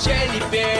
jelly bear.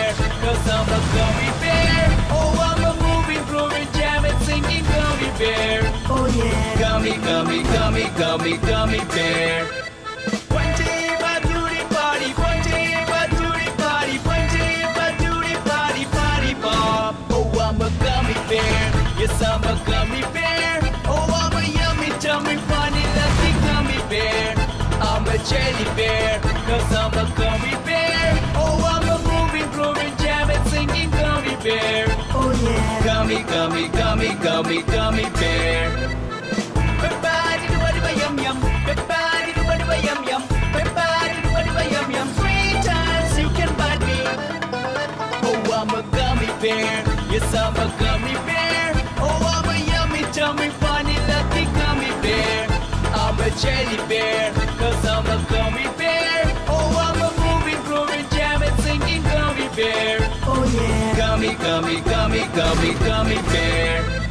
bear, cause I'm a gummy bear. Oh, I'm a moving, groovy, jamming, singing gummy bear. Oh, yeah. Gummy, gummy, gummy, gummy, gummy bear.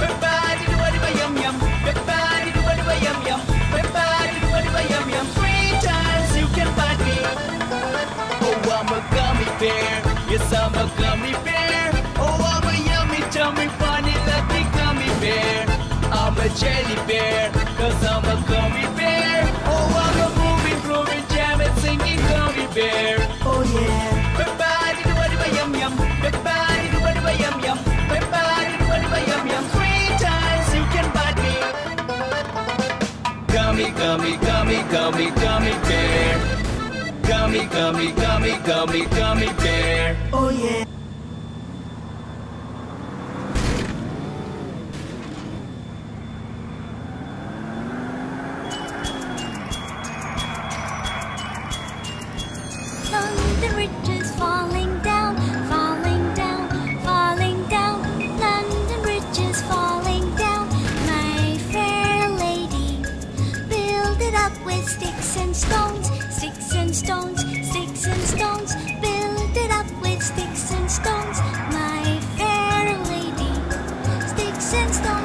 Big do what yum yum. Big do what yum do yum yum. Three times you can bite me. Oh, I'm a gummy bear. Yes, I'm a gummy bear. Oh, I'm a yummy, tummy, funny, lucky gummy bear. I'm a jelly bear. Gummy, gummy, gummy, gummy, gummy bear. Gummy, gummy, gummy, gummy, gummy bear. Oh yeah. since the